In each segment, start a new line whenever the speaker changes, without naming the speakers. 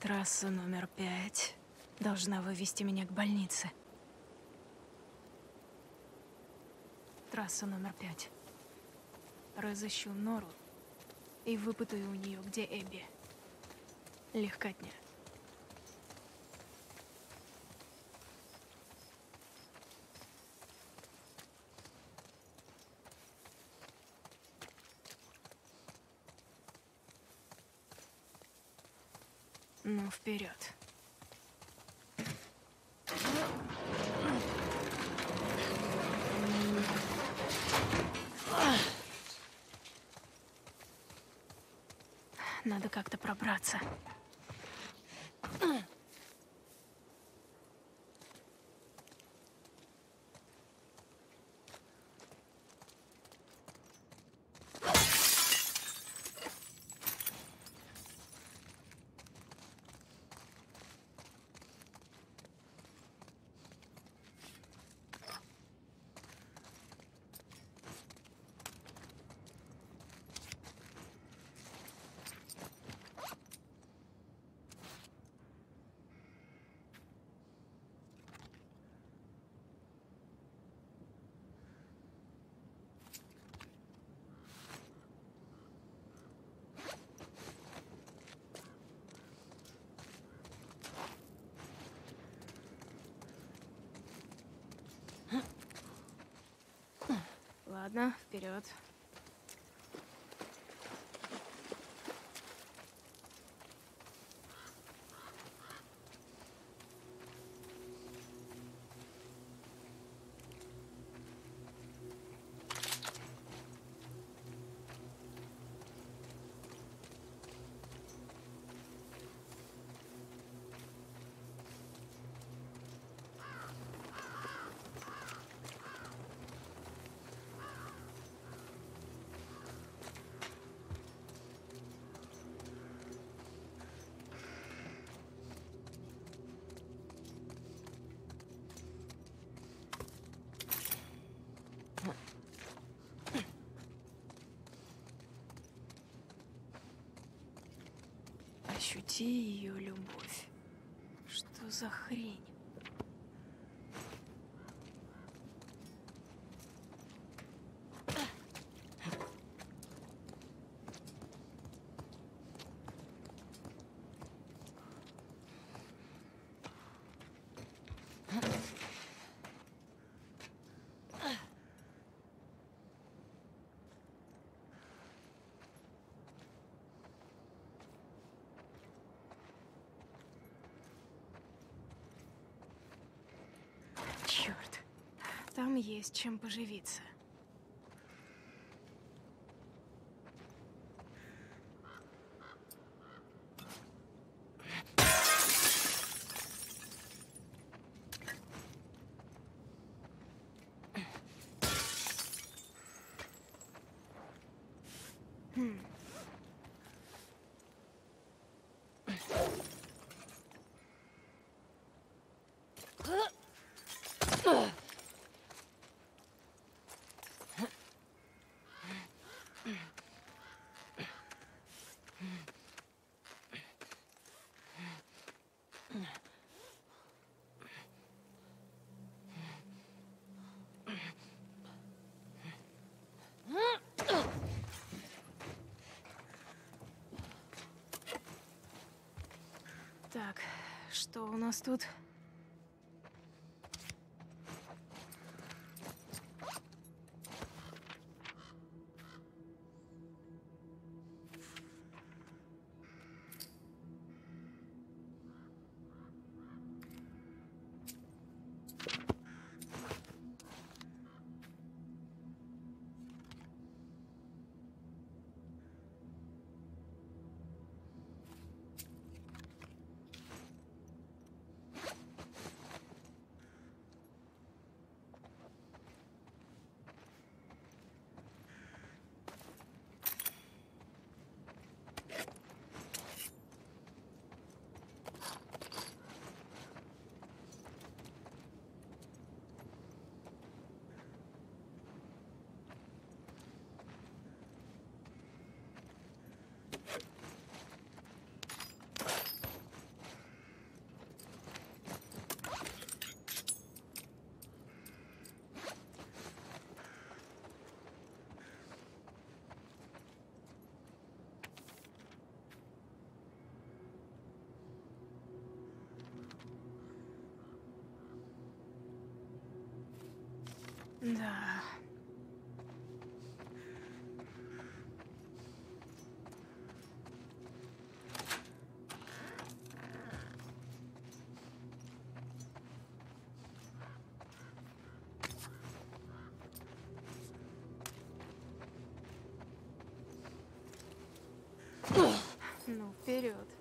Трасса номер пять должна вывести меня к больнице. Трасса номер пять. Разыщу Нору и выпытаю у нее, где Эбби. Легкотня. Ну, вперед. Надо как-то пробраться. Ладно, вперед. Ощути ее любовь. Что за хрень? Черт, там есть чем поживиться. Так, что у нас тут? Да. Ну, вперед.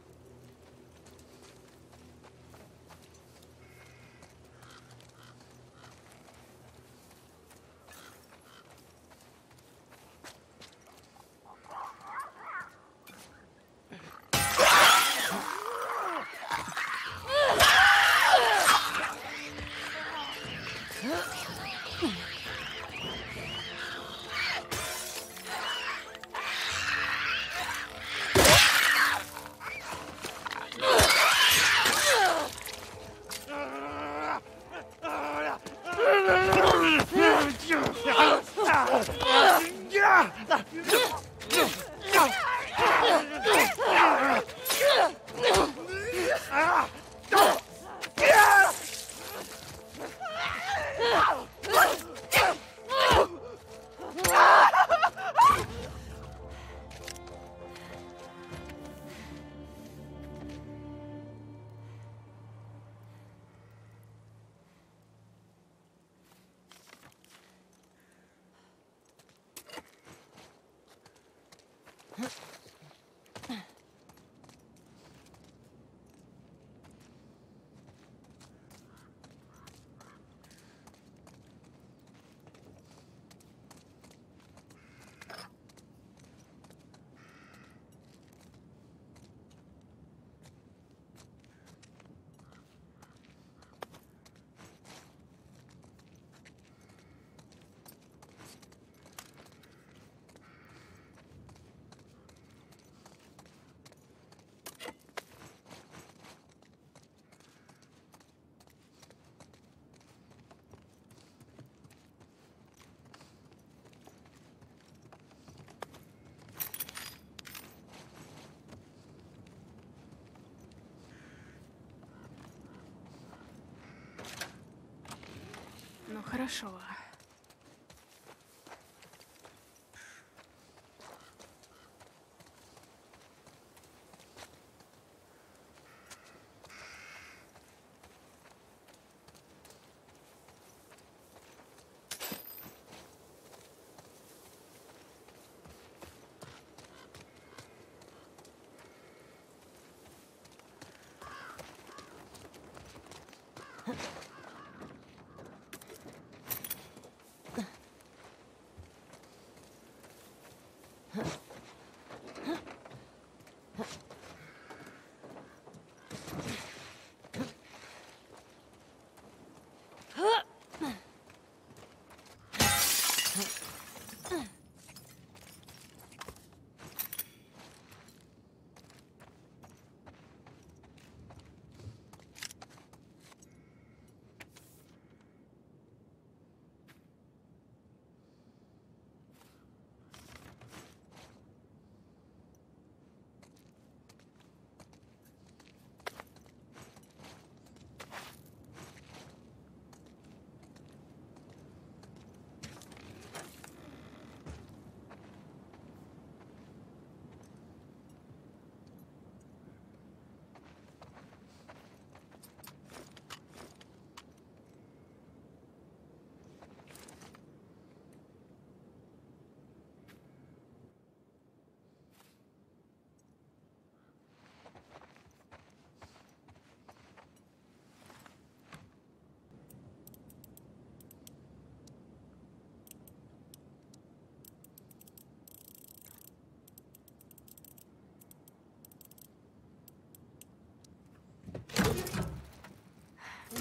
何? Хорошо.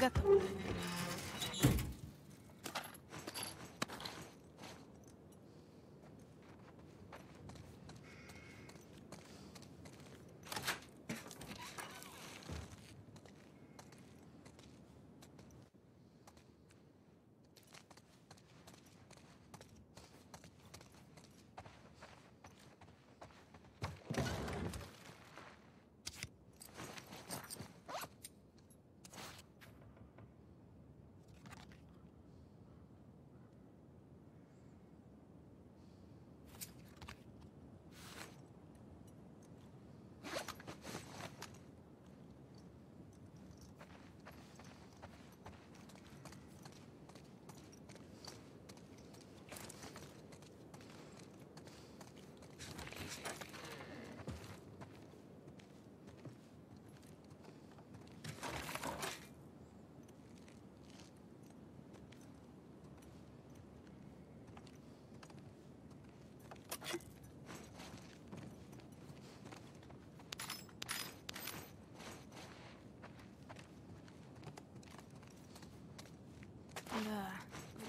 Готово.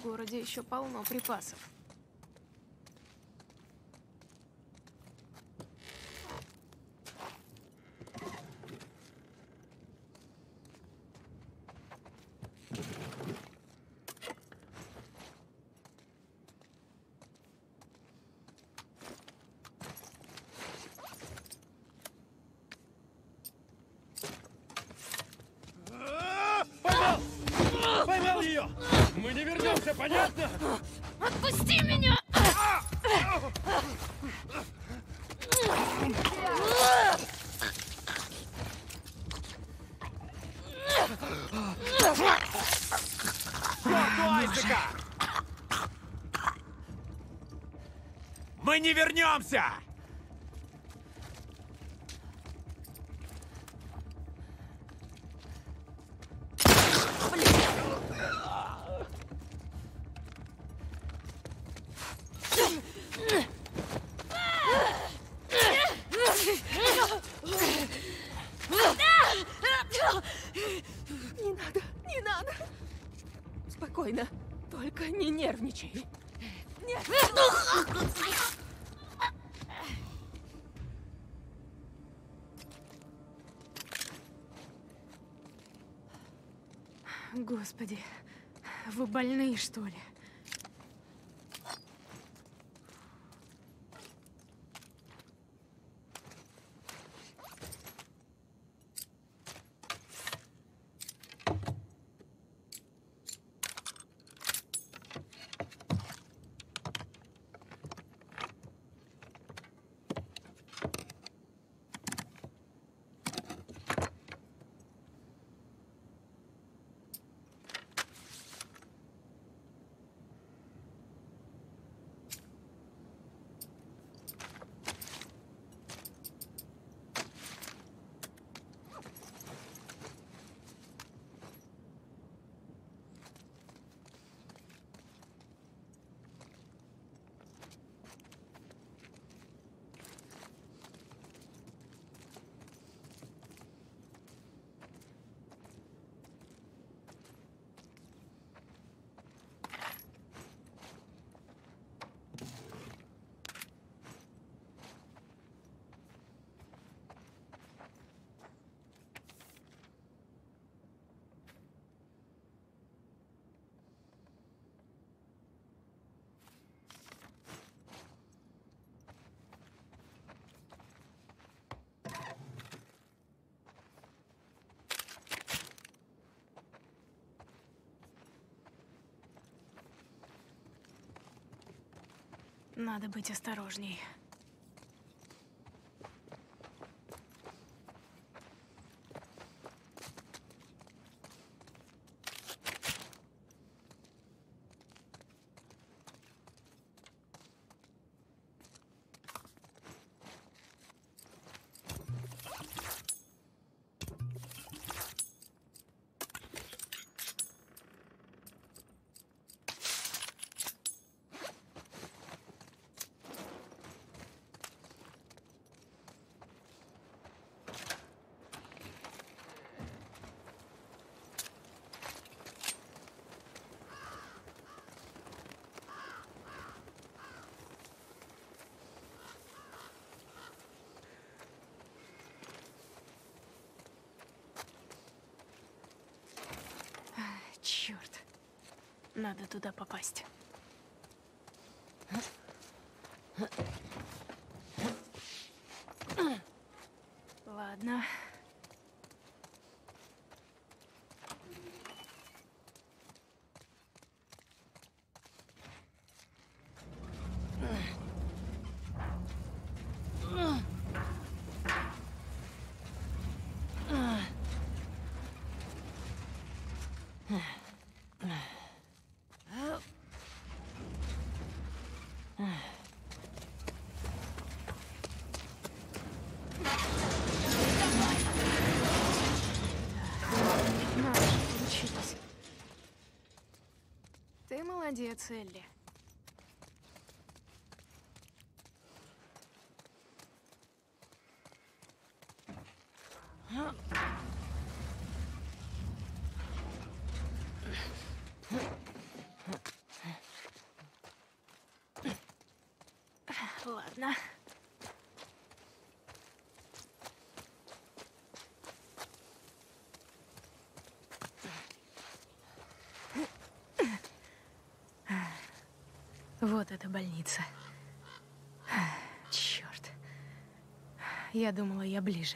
Городе еще полно припасов.
Поймал! Поймал ее! Мы не вернемся, понятно?
Отпусти меня!
Черту Айзека! Мы не вернемся!
Спокойно, только не нервничай. Нет.
Господи, вы больные, что ли? Надо быть осторожней. Черт. Надо туда попасть. Надо же, получилось. Ты молодец, Элли. Ладно. Вот эта больница. Черт. Я думала, я ближе.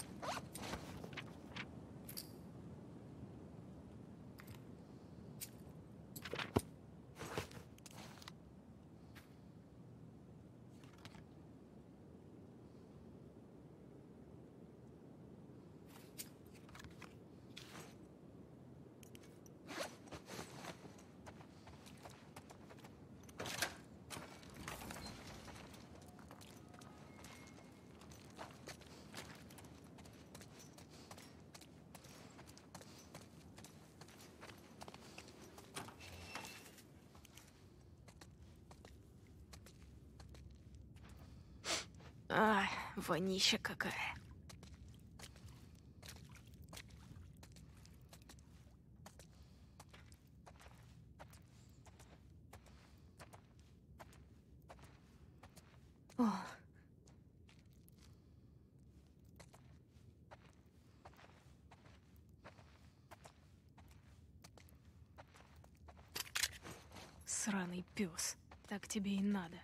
А, вонища какая. О. Сраный пес. Так тебе и надо.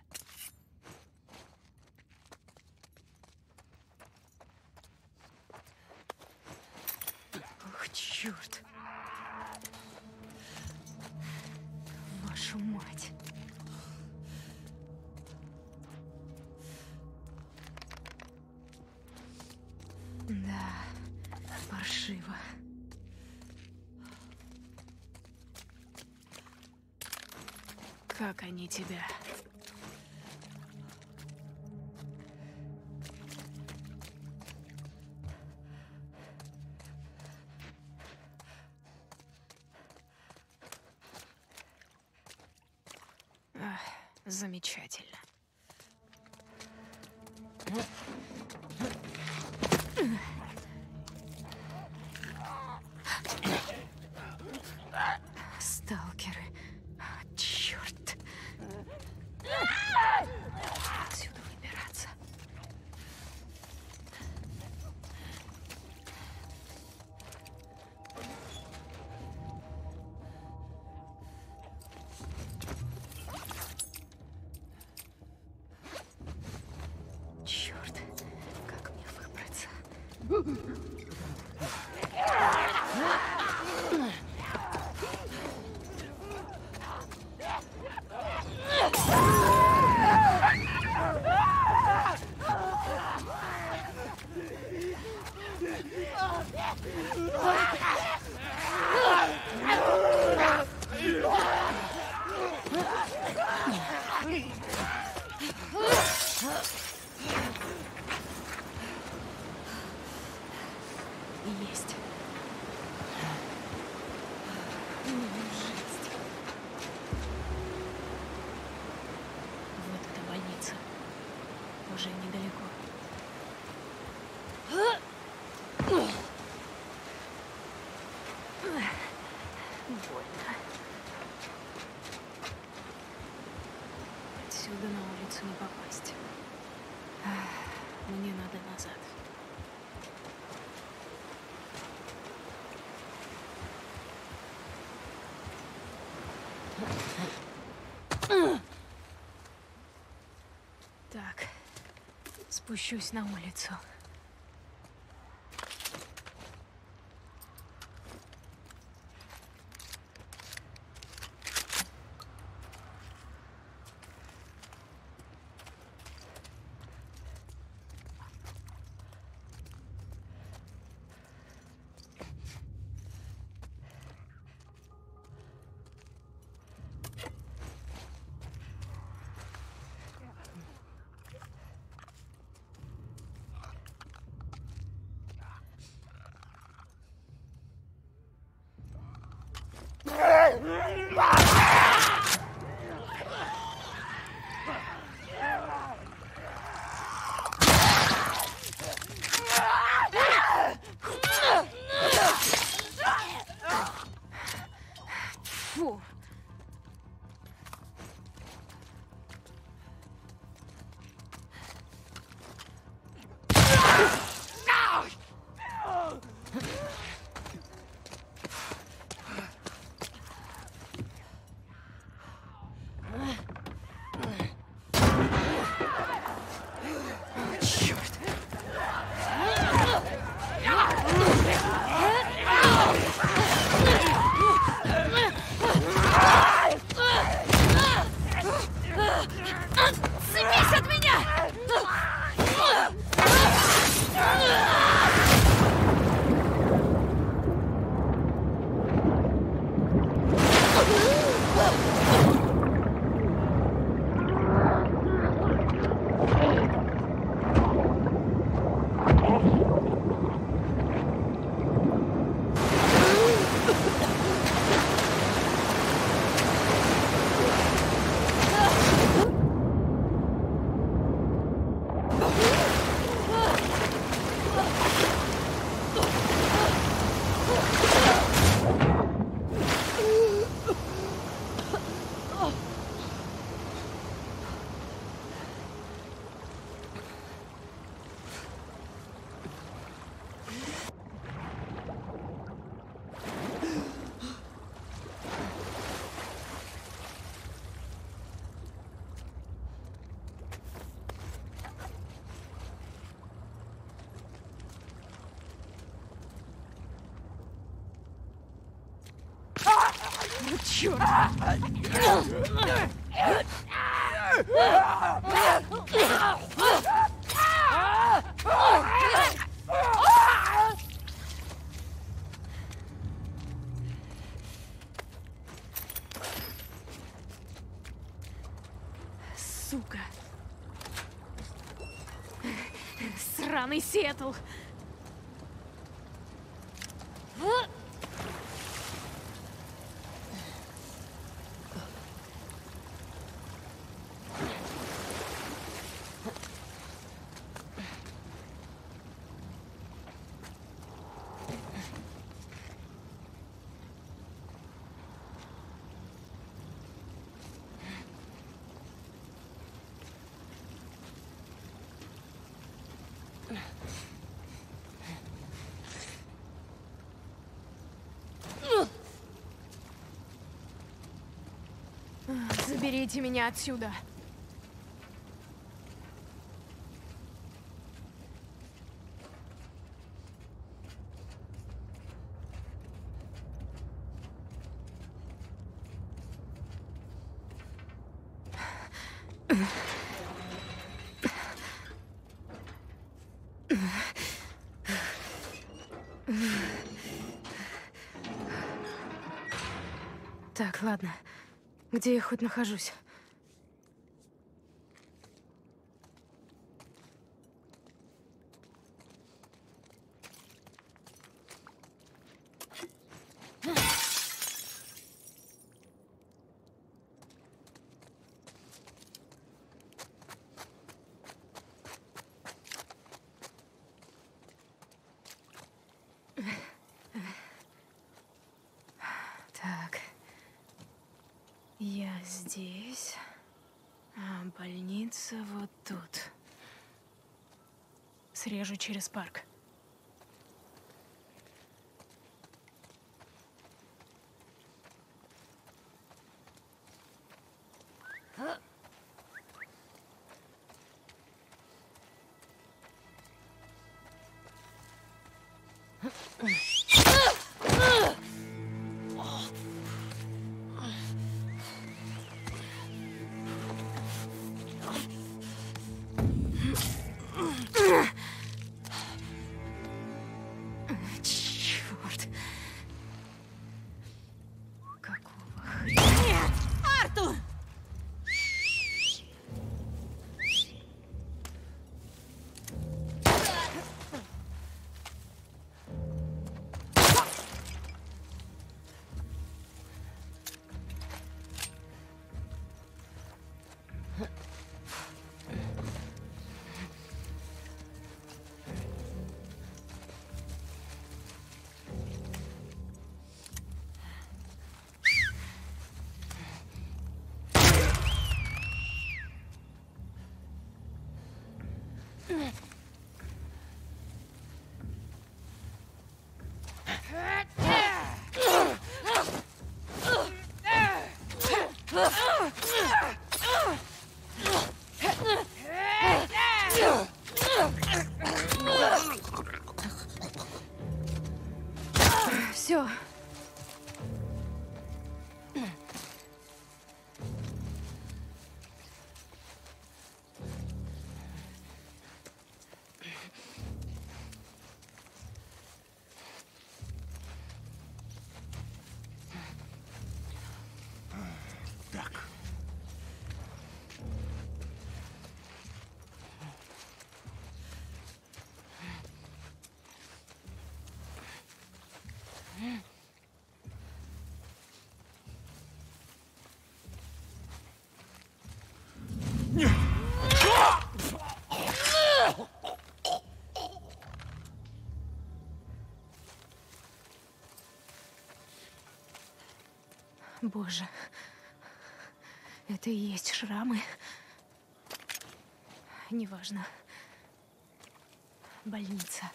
Тебя? Спущусь на улицу. Yeah. Черт! Сука! Сраный Сиэтл! Заберите меня отсюда. Так, ладно. Где я хоть нахожусь? Так. Я здесь. А больница вот тут. Срежу через парк. Боже. Это и есть шрамы. Неважно. Больница.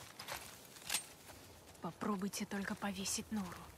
Попробуйте только повесить Нору.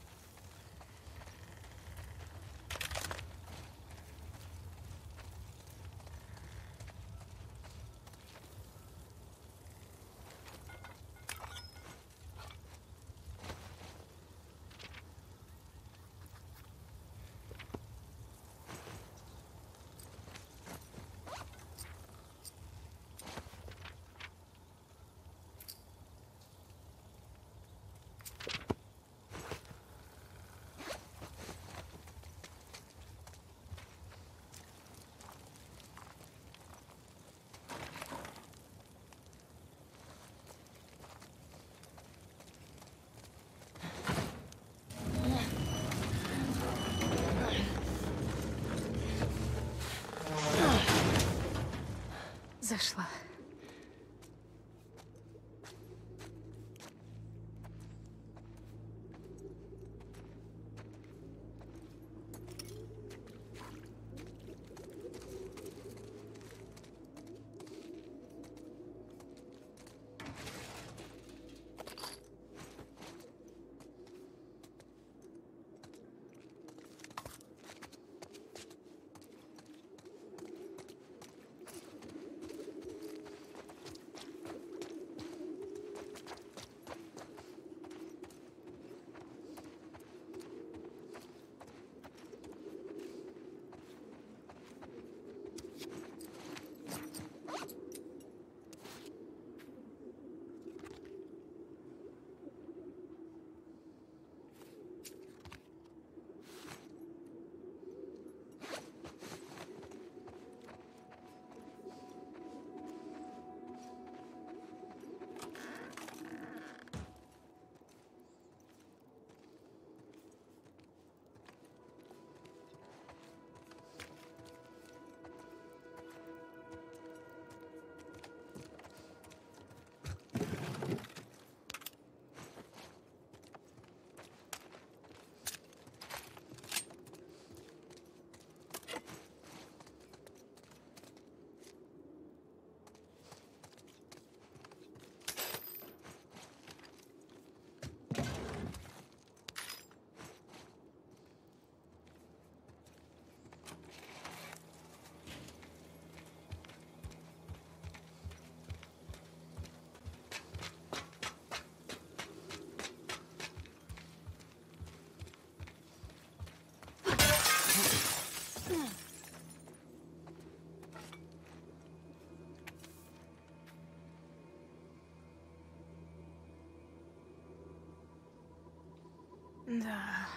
Да,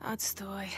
отстой.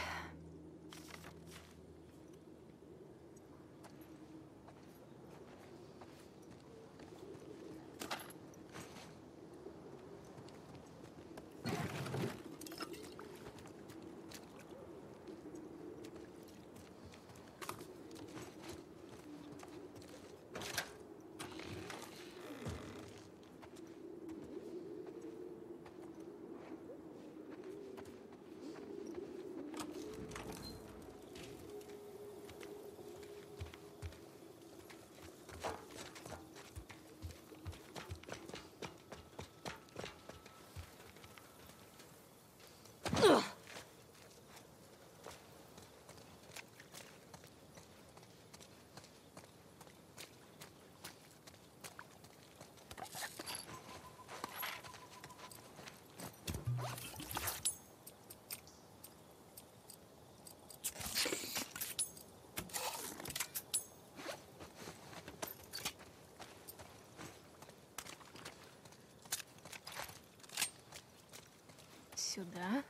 Сюда.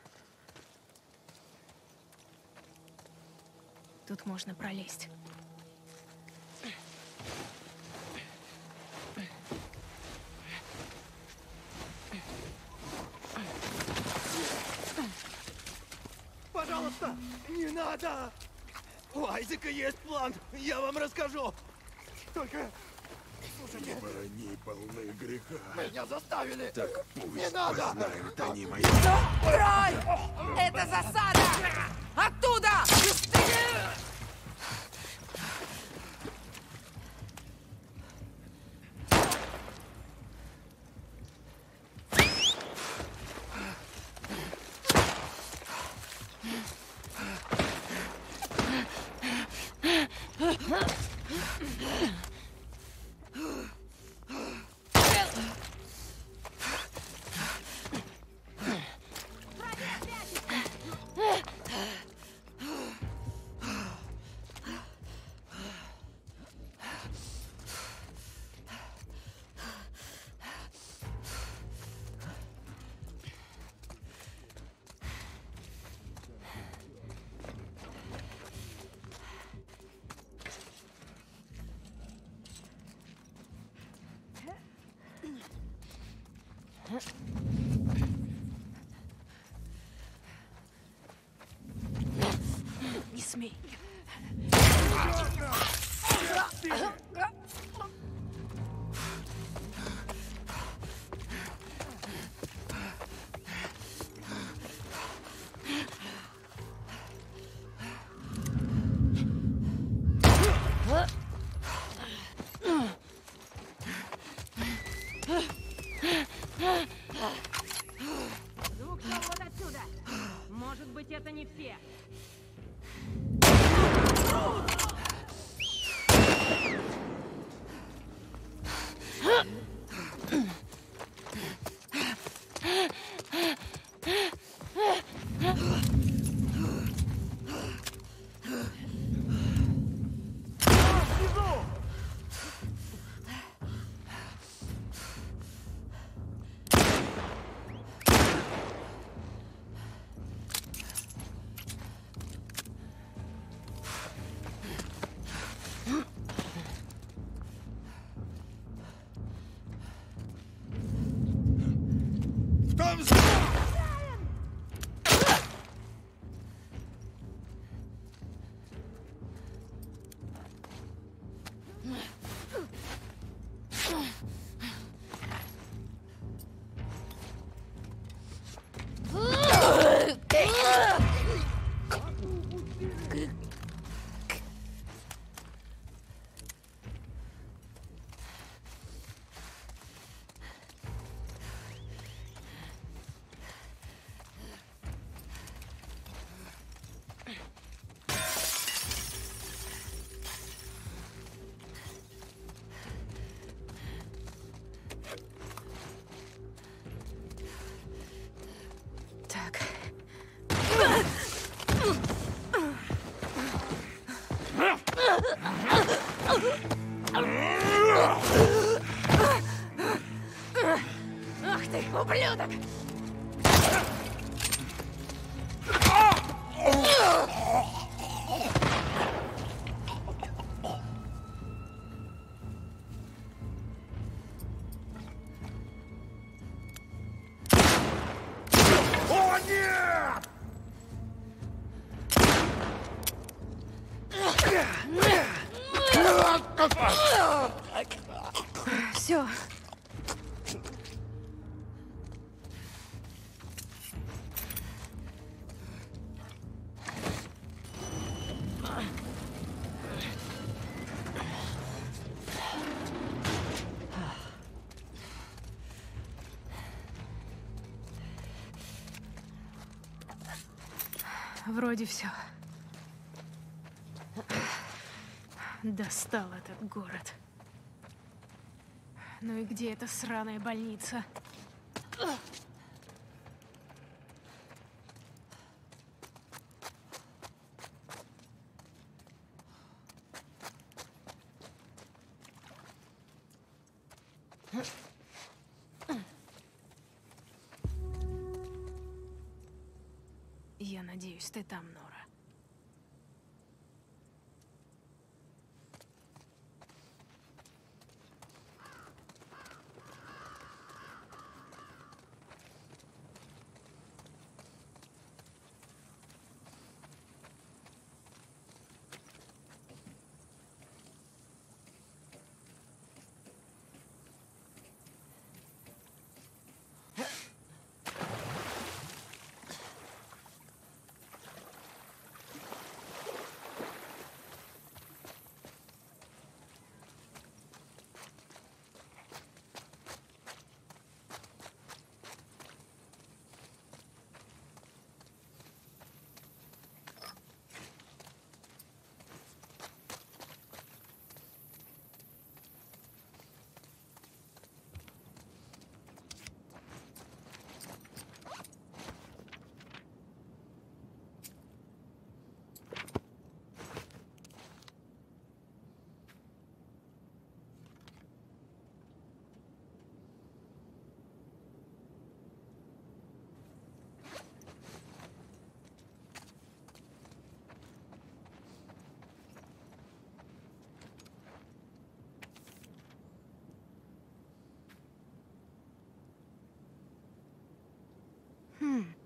Тут можно пролезть.
Пожалуйста, не надо! У Айзека есть план, я вам расскажу. Только, слушайте,
Они полны греха.
меня заставили.
Так пусть
Не надо!
познают они мои...
Стой! Это засада! Оттуда!
Не me.
Ах
Вроде все. Достал этот город. Ну и где эта сраная больница? Я ты там, Нора.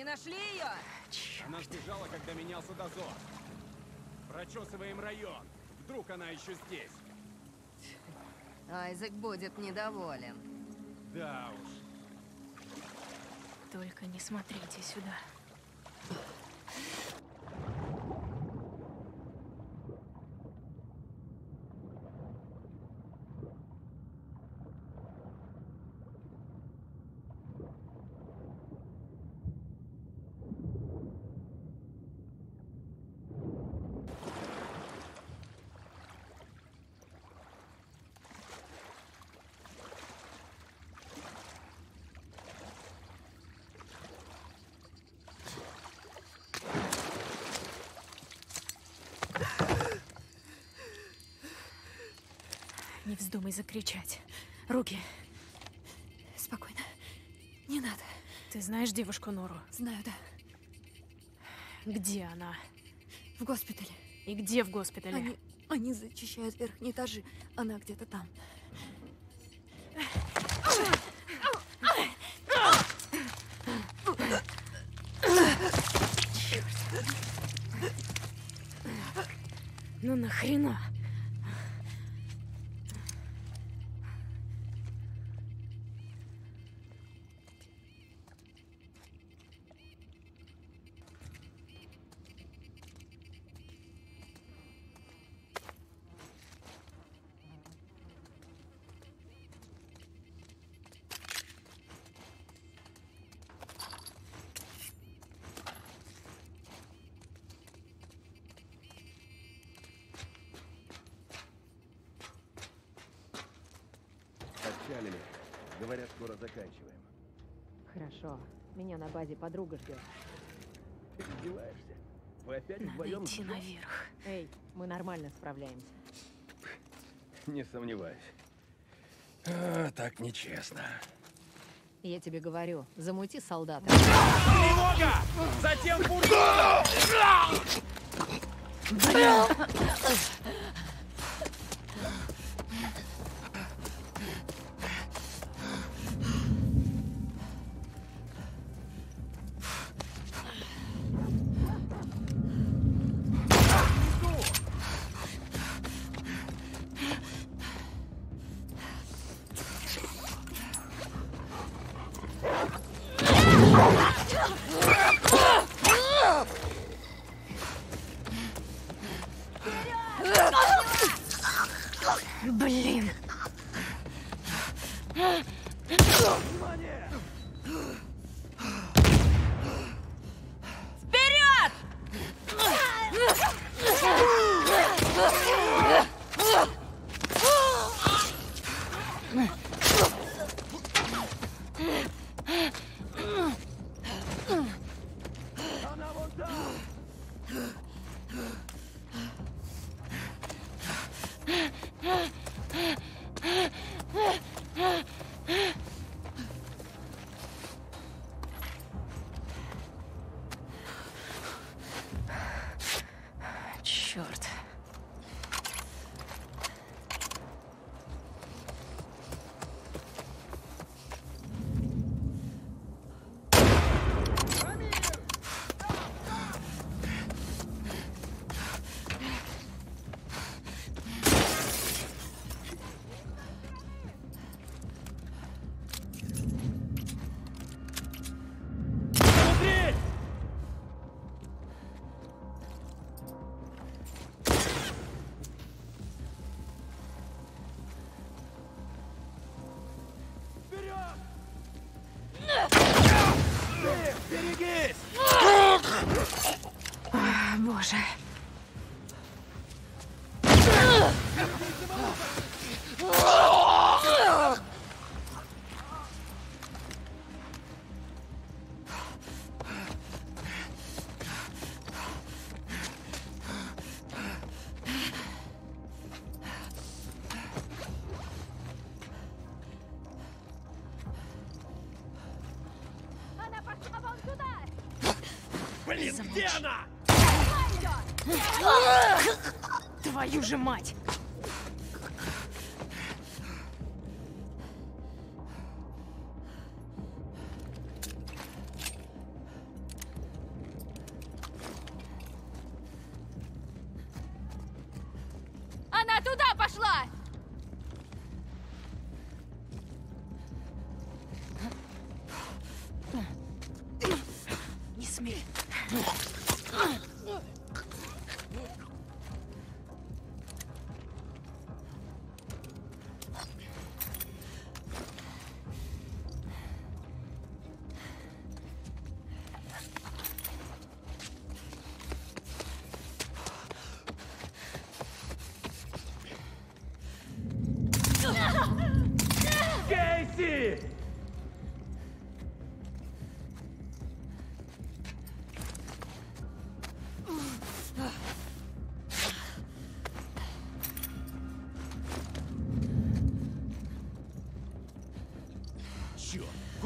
Не нашли ее?
Она сбежала, когда менялся дозор. Прочесываем район. Вдруг она еще здесь.
Айзек будет недоволен.
Да уж.
Только не смотрите сюда. Вздумай закричать. Руки.
Спокойно. Не надо.
Ты знаешь девушку Нору?
Знаю, да.
Где она?
В госпитале.
И где в госпитале?
Они, они зачищают верхние этажи. Она где-то там.
Ну нахрена?
Скоро заканчиваем.
Хорошо. Меня на базе подруга ждет.
Ты издеваешься? Вы опять
Надо
вдвоем?
идти наверх.
Эй, мы нормально справляемся.
Не сомневаюсь. А, так нечестно.
Я тебе говорю, замути солдата.
Тревога! Затем буря!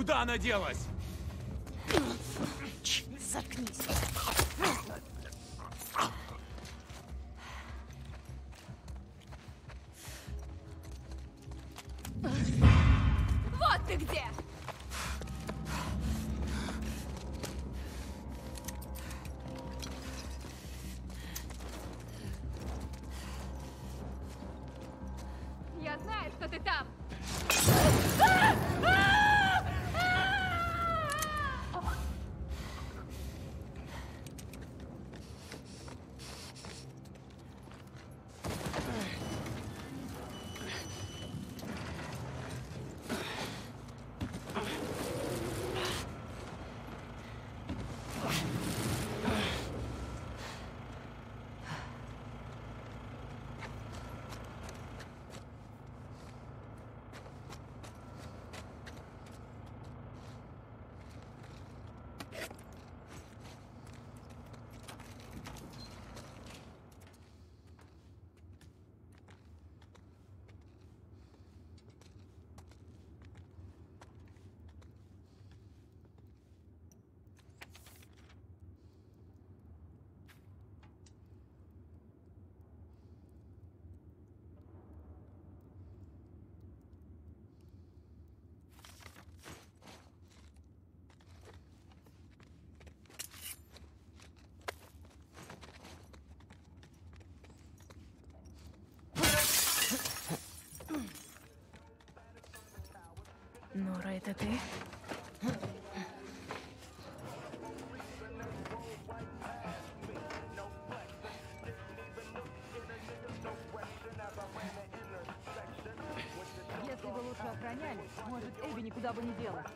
Куда она делась?
Это ты?
Если бы лучше охранялись, может, Эбби никуда бы не делась.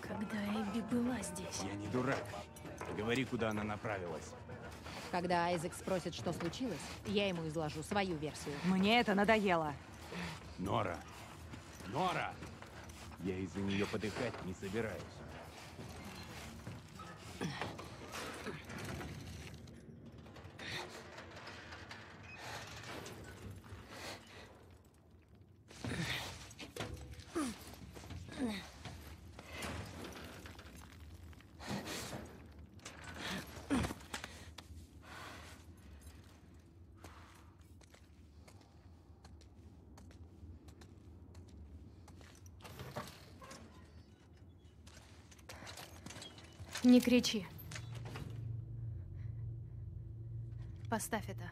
Когда Эбби была здесь.
Я не дурак. Говори, куда она направилась.
Когда Айзек спросит, что случилось, я ему изложу свою версию.
Мне это надоело.
Нора! Нора! Я из-за нее подыхать не собираюсь.
Не кричи. Поставь это.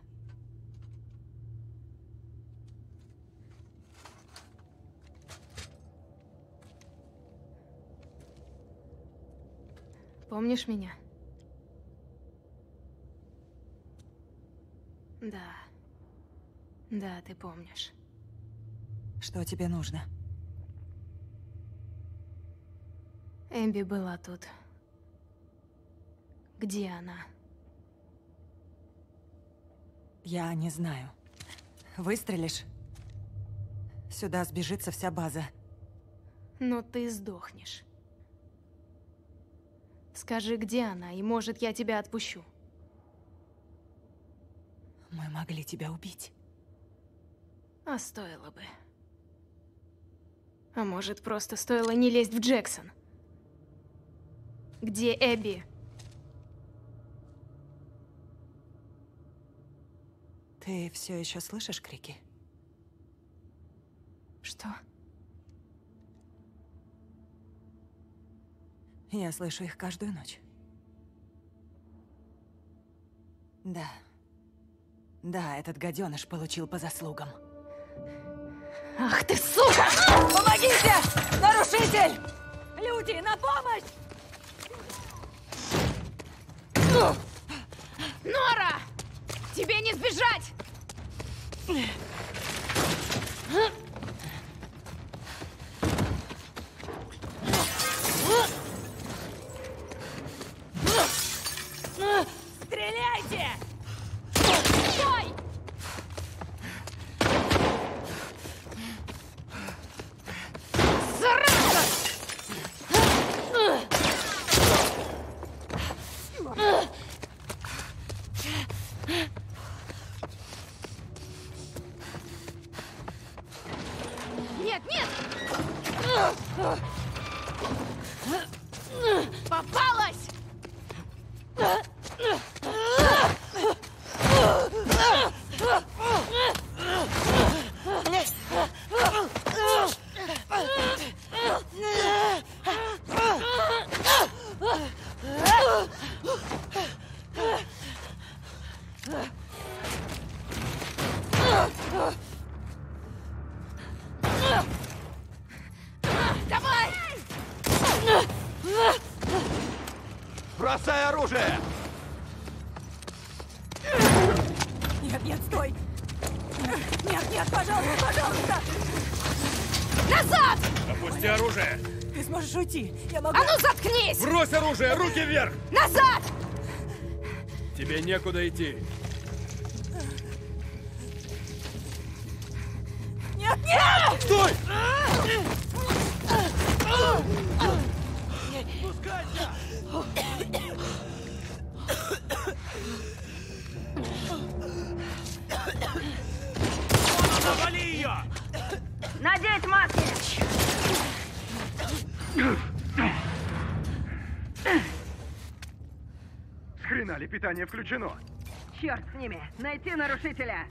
Помнишь меня? Да. Да, ты помнишь.
Что тебе нужно?
Эмби была тут. Где она?
Я не знаю. Выстрелишь? Сюда сбежится вся база.
Но ты сдохнешь. Скажи, где она, и, может, я тебя отпущу.
Мы могли тебя убить.
А стоило бы. А может, просто стоило не лезть в Джексон? Где Эбби?
Ты все еще слышишь крики?
Что?
Я слышу их каждую ночь. Да. Да, этот гаденыш получил по заслугам.
Ах ты, сука!
Помогите! Нарушитель! Люди, на помощь!
Нора! Тебе не сбежать!
Уйти. Я могу...
А ну заткнись!
Брось оружие! Руки вверх!
Назад!
Тебе некуда идти.
Питание включено?
Черт с ними! Найти нарушителя!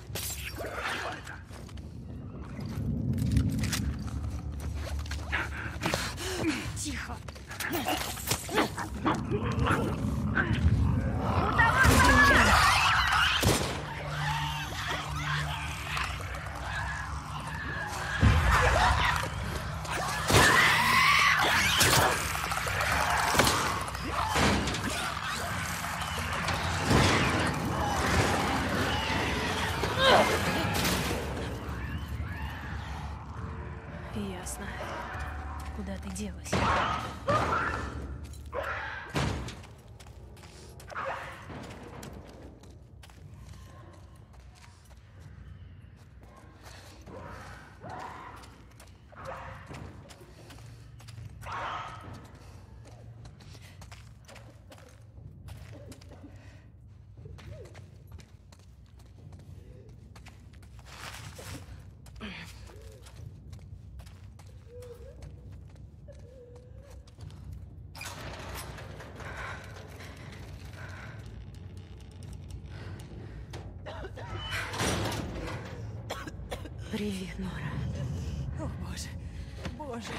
Куда ты делась? Привет, Нора.
О, боже. Боже.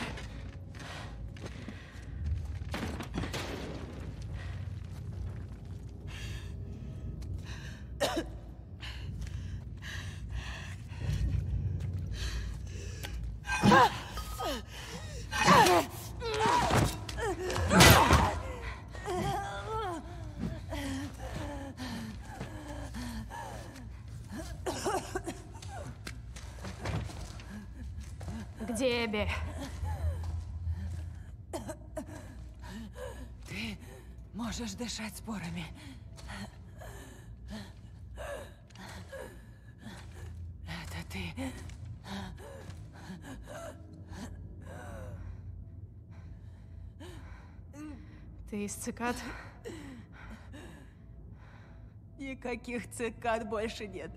Где Эбби?
Ты можешь дышать спорами. Это ты.
Ты из цикад?
Никаких цикад больше нет.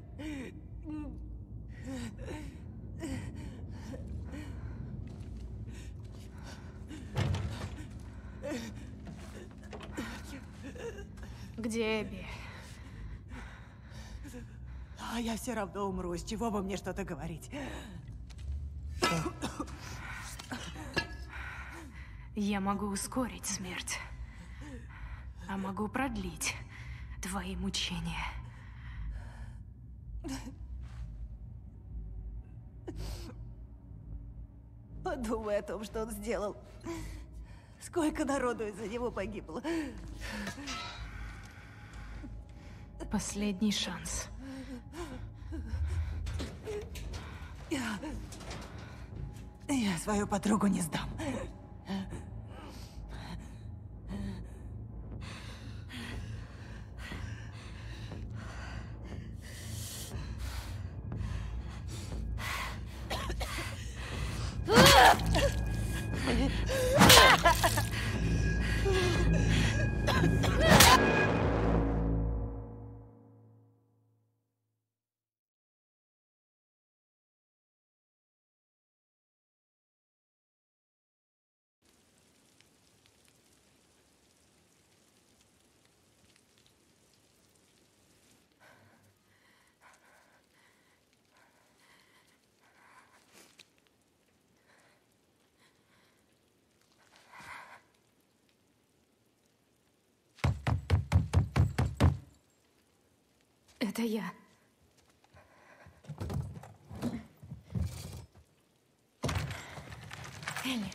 Где Эбби?
А я все равно умру. С чего бы мне что-то говорить?
Я могу ускорить смерть, а могу продлить твои мучения.
Подумай о том, что он сделал. Сколько народу из-за него погибло.
Последний шанс.
Я... Я свою подругу не сдам.
Это я. Элли.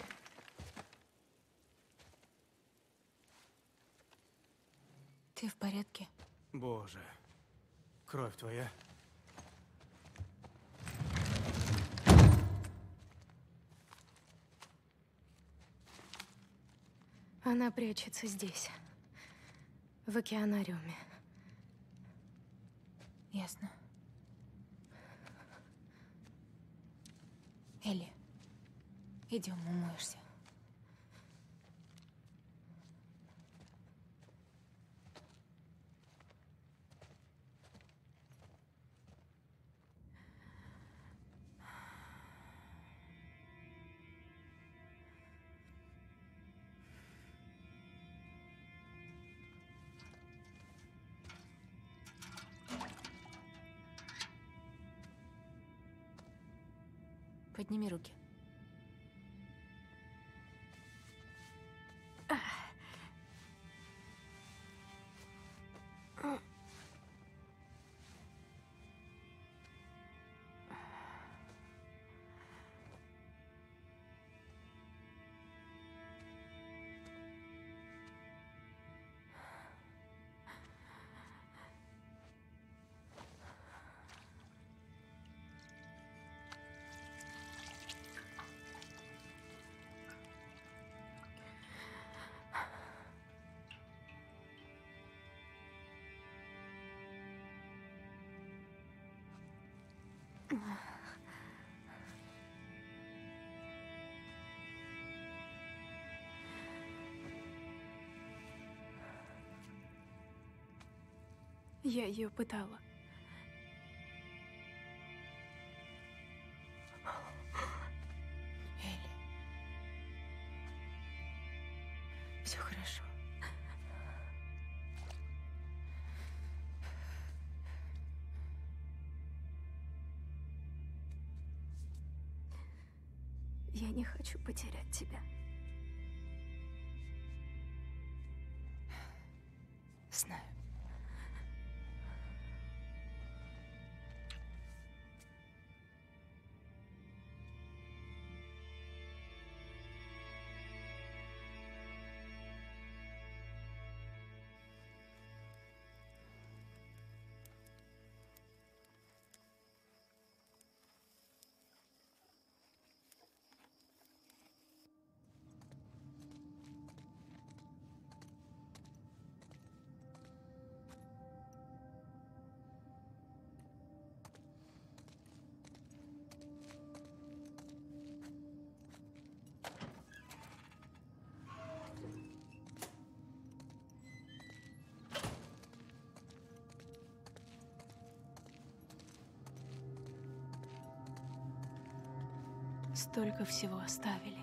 Ты в порядке?
Боже, кровь твоя.
Она прячется здесь, в океанариуме.
Ясно. Элли, идем, умоешься. Подними руки.
Я ее пытала. Тебя.
Знаю.
Столько всего оставили.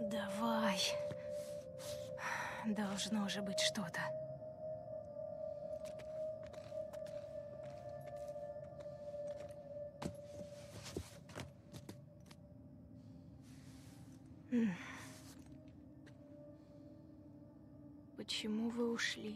Давай. Должно же быть что-то. М. Почему вы ушли?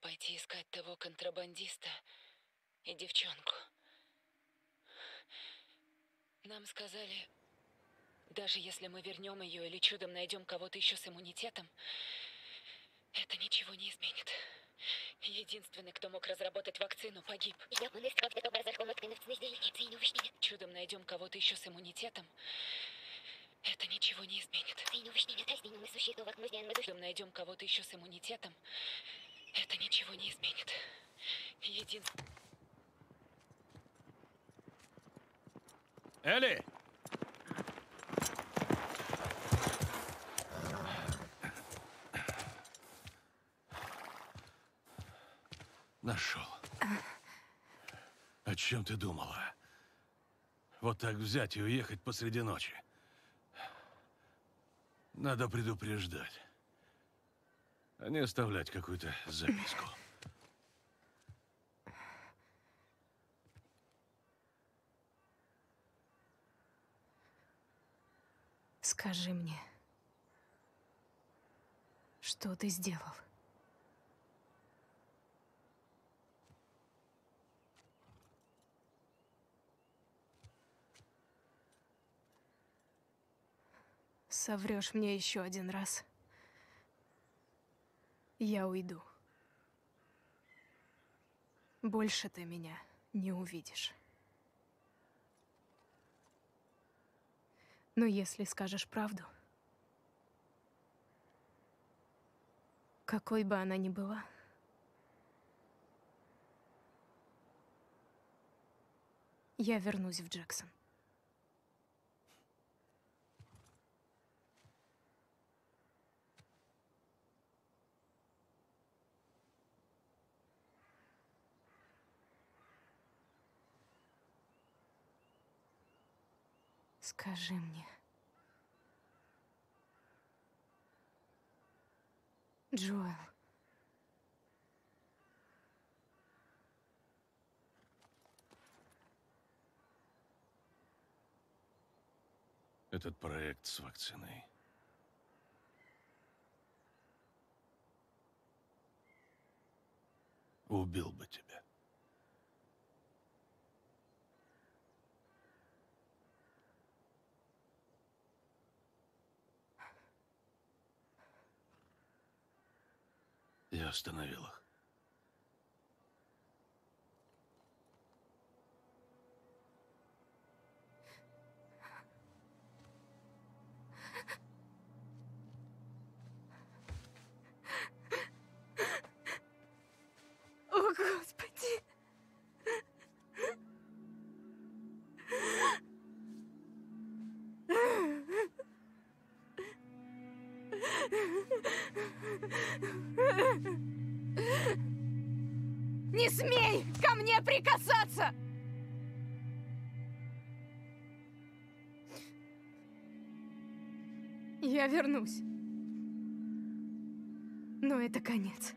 Пойти искать того контрабандиста и девчонку. Нам сказали, Даже если мы вернем ее или чудом найдем кого-то еще с иммунитетом, это ничего не изменит. Единственный, кто мог разработать вакцину, погиб. Чудом найдем кого-то еще с иммунитетом, это ничего не изменит. Чудом найдем кого-то еще с иммунитетом, это ничего не изменит. Единственный...
Элли!
Нашел. О чем ты думала? Вот так взять и уехать посреди ночи. Надо предупреждать. А не оставлять какую-то записку.
Скажи мне, что ты сделал? Соврешь мне еще один раз. Я уйду. Больше ты меня не увидишь. Но если скажешь правду, какой бы она ни была, я вернусь в Джексон. Скажи мне. Джоэл.
Этот проект с вакциной. Убил бы тебя. Я остановил их.
О, Господи! Вернусь. Но это конец.